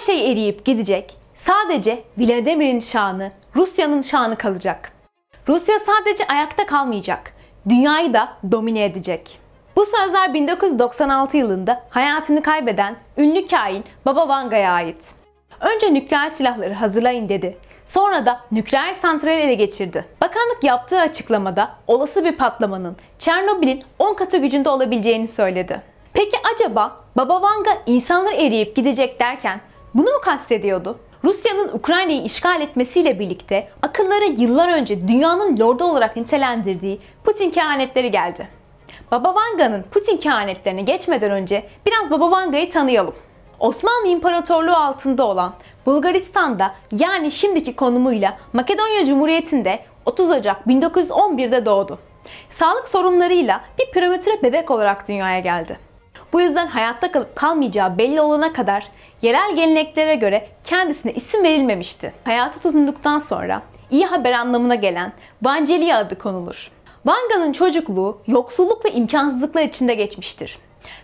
Her şey eriyip gidecek. Sadece Vladimir'in şanı, Rusya'nın şanı kalacak. Rusya sadece ayakta kalmayacak. Dünyayı da domine edecek. Bu sözler 1996 yılında hayatını kaybeden ünlü kain Baba Vanga'ya ait. Önce nükleer silahları hazırlayın dedi. Sonra da nükleer santrali ele geçirdi. Bakanlık yaptığı açıklamada olası bir patlamanın Çernobil'in 10 katı gücünde olabileceğini söyledi. Peki acaba Baba Vanga insanlar eriyip gidecek derken bunu mu kastediyordu? Rusya'nın Ukrayna'yı işgal etmesiyle birlikte akıllara yıllar önce dünyanın lordu olarak nitelendirdiği Putin kehanetleri geldi. Baba Vanga'nın Putin kehanetlerine geçmeden önce biraz Baba Vanga'yı tanıyalım. Osmanlı İmparatorluğu altında olan Bulgaristan'da yani şimdiki konumuyla Makedonya Cumhuriyeti'nde 30 Ocak 1911'de doğdu. Sağlık sorunlarıyla bir prematüre bebek olarak dünyaya geldi. Bu yüzden hayatta kalıp kalmayacağı belli olana kadar yerel geleneklere göre kendisine isim verilmemişti. Hayata tutunduktan sonra iyi haber anlamına gelen Vangelia adı konulur. Vanga'nın çocukluğu yoksulluk ve imkansızlıklar içinde geçmiştir.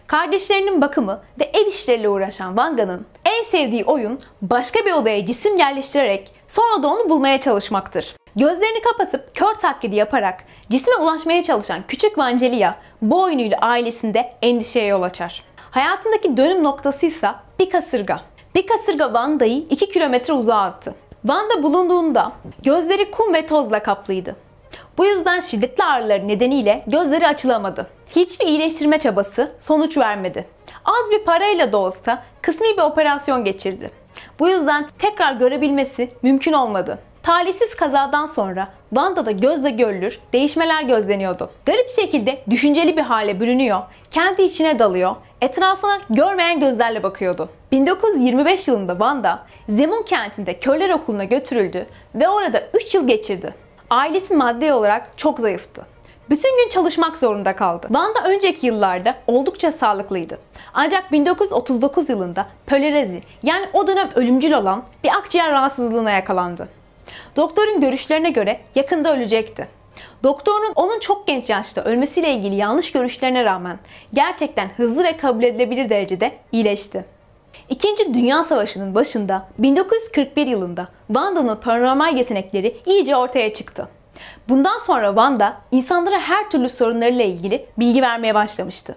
Kardeşlerinin bakımı ve ev işleriyle uğraşan Vanga'nın en sevdiği oyun başka bir odaya cisim yerleştirerek sonra da onu bulmaya çalışmaktır. Gözlerini kapatıp kör taklidi yaparak cisme ulaşmaya çalışan küçük Vangelia bu oyunuyla ailesinde endişeye yol açar. Hayatındaki dönüm noktası ise bir kasırga. Bir kasırga Vanda'yı 2 kilometre uzağa attı. Vanda bulunduğunda gözleri kum ve tozla kaplıydı. Bu yüzden şiddetli ağrıları nedeniyle gözleri açılamadı. Hiçbir iyileştirme çabası sonuç vermedi. Az bir parayla da olsa kısmi bir operasyon geçirdi. Bu yüzden tekrar görebilmesi mümkün olmadı. Talihsiz kazadan sonra Vanda'da gözle görülür değişmeler gözleniyordu. Garip şekilde düşünceli bir hale bürünüyor, kendi içine dalıyor, etrafına görmeyen gözlerle bakıyordu. 1925 yılında Vanda, Zemun kentinde körler okuluna götürüldü ve orada 3 yıl geçirdi. Ailesi maddi olarak çok zayıftı. Bütün gün çalışmak zorunda kaldı. Vanda önceki yıllarda oldukça sağlıklıydı. Ancak 1939 yılında pölerezi yani o dönem ölümcül olan bir akciğer rahatsızlığına yakalandı. Doktorun görüşlerine göre yakında ölecekti. Doktorun onun çok genç yaşta ölmesiyle ilgili yanlış görüşlerine rağmen gerçekten hızlı ve kabul edilebilir derecede iyileşti. İkinci Dünya Savaşı'nın başında 1941 yılında Wanda'nın paranormal yetenekleri iyice ortaya çıktı. Bundan sonra Wanda insanlara her türlü sorunlarıyla ilgili bilgi vermeye başlamıştı.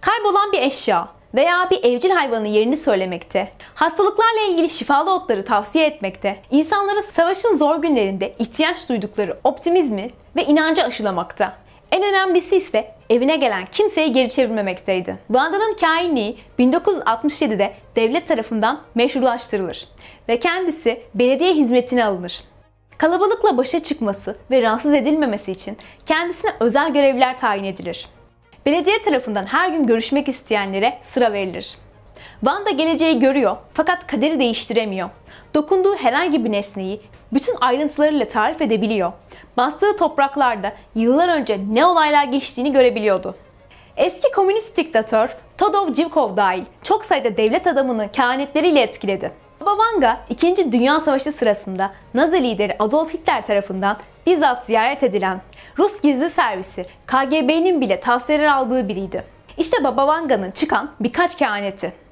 Kaybolan bir eşya veya bir evcil hayvanın yerini söylemekte, hastalıklarla ilgili şifalı otları tavsiye etmekte, insanlara savaşın zor günlerinde ihtiyaç duydukları optimizmi ve inancı aşılamakta. En önemlisi ise evine gelen kimseyi geri çevirmemekteydi. Vanda'nın kainliği 1967'de devlet tarafından meşrulaştırılır ve kendisi belediye hizmetine alınır. Kalabalıkla başa çıkması ve rahatsız edilmemesi için kendisine özel görevler tayin edilir. Belediye tarafından her gün görüşmek isteyenlere sıra verilir. Vanda geleceği görüyor fakat kaderi değiştiremiyor. Dokunduğu herhangi bir nesneyi bütün ayrıntılarıyla tarif edebiliyor. Bastığı topraklarda yıllar önce ne olaylar geçtiğini görebiliyordu. Eski komünist diktatör Todor Zhivkov dahil çok sayıda devlet adamını kehanetleriyle etkiledi. Baba Vanga 2. Dünya Savaşı sırasında Nazi lideri Adolf Hitler tarafından bizzat ziyaret edilen Rus gizli servisi KGB'nin bile tavsiyeler aldığı biriydi. İşte Baba Vanga'nın çıkan birkaç kehaneti.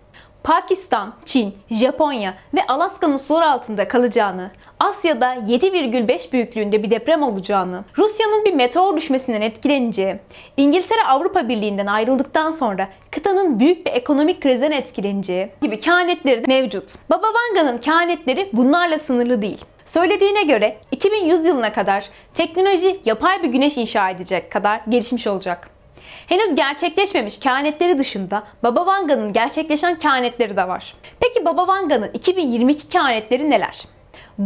Pakistan, Çin, Japonya ve Alaska'nın sular altında kalacağını, Asya'da 7,5 büyüklüğünde bir deprem olacağını, Rusya'nın bir meteor düşmesinden etkileneceği, İngiltere Avrupa Birliği'nden ayrıldıktan sonra kıtanın büyük bir ekonomik krizden etkileneceği gibi kehanetleri de mevcut. Baba Vanga'nın kehanetleri bunlarla sınırlı değil. Söylediğine göre 2100 yılına kadar teknoloji yapay bir güneş inşa edecek kadar gelişmiş olacak. Henüz gerçekleşmemiş kehanetleri dışında Baba Vanga'nın gerçekleşen kehanetleri de var. Peki Baba Vanga'nın 2022 kehanetleri neler?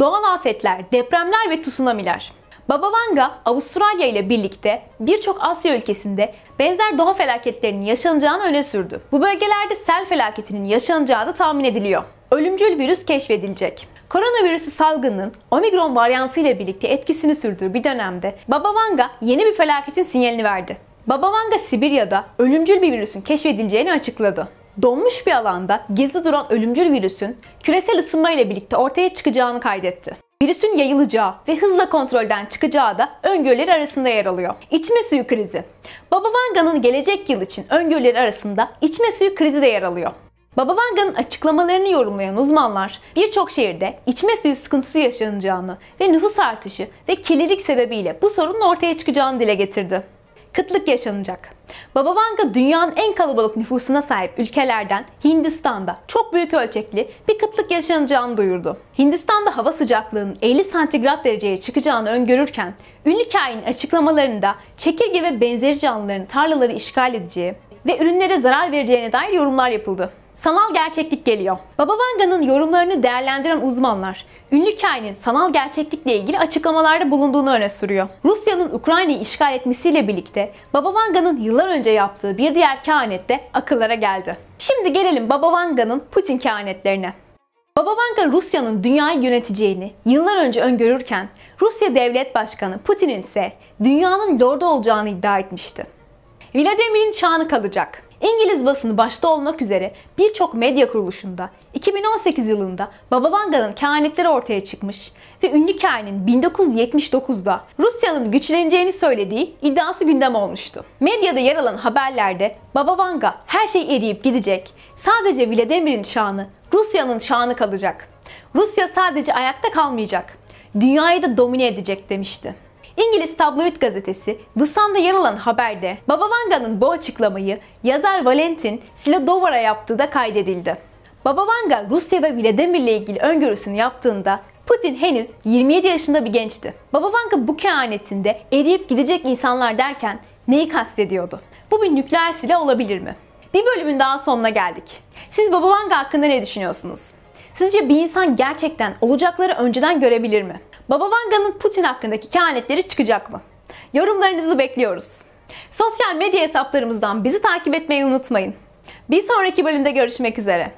Doğal afetler, depremler ve tsunamiler. Baba Vanga, Avustralya ile birlikte birçok Asya ülkesinde benzer doğa felaketlerinin yaşanacağını öne sürdü. Bu bölgelerde sel felaketinin yaşanacağı da tahmin ediliyor. Ölümcül virüs keşfedilecek. Koronavirüsü salgının Omikron varyantı ile birlikte etkisini sürdüğü bir dönemde Baba Vanga yeni bir felaketin sinyalini verdi. Baba Vanga Sibirya'da ölümcül bir virüsün keşfedileceğini açıkladı. Donmuş bir alanda gizli duran ölümcül virüsün küresel ısınma ile birlikte ortaya çıkacağını kaydetti. Virüsün yayılacağı ve hızla kontrolden çıkacağı da öngörüleri arasında yer alıyor. İçme suyu krizi. Baba Vanga'nın gelecek yıl için öngörüleri arasında içme suyu krizi de yer alıyor. Baba Vanga'nın açıklamalarını yorumlayan uzmanlar birçok şehirde içme suyu sıkıntısı yaşanacağını ve nüfus artışı ve kirlilik sebebiyle bu sorunun ortaya çıkacağını dile getirdi. Kıtlık yaşanacak. Baba Vanga dünyanın en kalabalık nüfusuna sahip ülkelerden Hindistan'da çok büyük ölçekli bir kıtlık yaşanacağını duyurdu. Hindistan'da hava sıcaklığının 50 santigrat dereceye çıkacağını öngörürken ünlü kain açıklamalarında çekirge ve benzeri canlıların tarlaları işgal edeceği ve ürünlere zarar vereceğine dair yorumlar yapıldı. Sanal gerçeklik geliyor. Baba Vanga'nın yorumlarını değerlendiren uzmanlar, ünlü kainin sanal gerçeklikle ilgili açıklamalarda bulunduğunu öne sürüyor. Rusya'nın Ukrayna'yı işgal etmesiyle birlikte Baba Vanga'nın yıllar önce yaptığı bir diğer kehanet de akıllara geldi. Şimdi gelelim Baba Vanga'nın Putin kehanetlerine. Baba Vanga Rusya'nın dünyayı yöneteceğini yıllar önce öngörürken Rusya Devlet Başkanı Putin'in ise dünyanın lordu olacağını iddia etmişti. Vladimir'in çağını kalacak. İngiliz basını başta olmak üzere birçok medya kuruluşunda 2018 yılında Baba Vanga'nın kehanetleri ortaya çıkmış ve ünlü kainin 1979'da Rusya'nın güçleneceğini söylediği iddiası gündem olmuştu. Medyada yer alan haberlerde Baba Vanga her şey eriyip gidecek, sadece Vladimir'in şanı, Rusya'nın şanı kalacak. Rusya sadece ayakta kalmayacak, dünyayı da domine edecek demişti. İngiliz tabloid gazetesi The Sun'da yer alan haberde Baba Vanga'nın bu açıklamayı yazar Valentin Silodovar'a yaptığı da kaydedildi. Baba Vanga Rusya ve Vladimir ile ilgili öngörüsünü yaptığında Putin henüz 27 yaşında bir gençti. Baba Vanga bu kehanetinde eriyip gidecek insanlar derken neyi kastediyordu? Bu bir nükleer silah olabilir mi? Bir bölümün daha sonuna geldik. Siz Baba Vanga hakkında ne düşünüyorsunuz? Sizce bir insan gerçekten olacakları önceden görebilir mi? Baba Vanga'nın Putin hakkındaki kehanetleri çıkacak mı? Yorumlarınızı bekliyoruz. Sosyal medya hesaplarımızdan bizi takip etmeyi unutmayın. Bir sonraki bölümde görüşmek üzere.